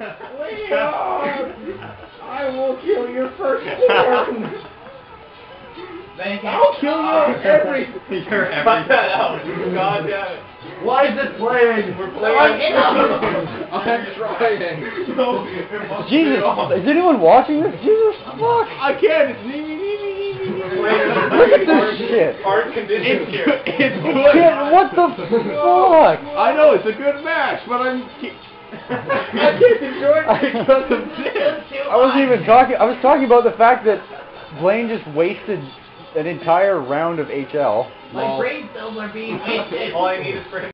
Leon! I will kill your firstborn! Thank you. I'll kill your every... You're Cut that out. God damn it. Why is it playing? We're playing. I'm trying. No, it must be Jesus, is anyone watching this? Jesus, fuck. I can't. Look at this shit. Hard conditions It's here. good. It's good. Kid, what the fuck? I know it's a good match, but I'm. I can't enjoy it because of. I wasn't even talking. I was talking about the fact that Blaine just wasted an entire round of HL. My brain cells are being wasted. All I need is for him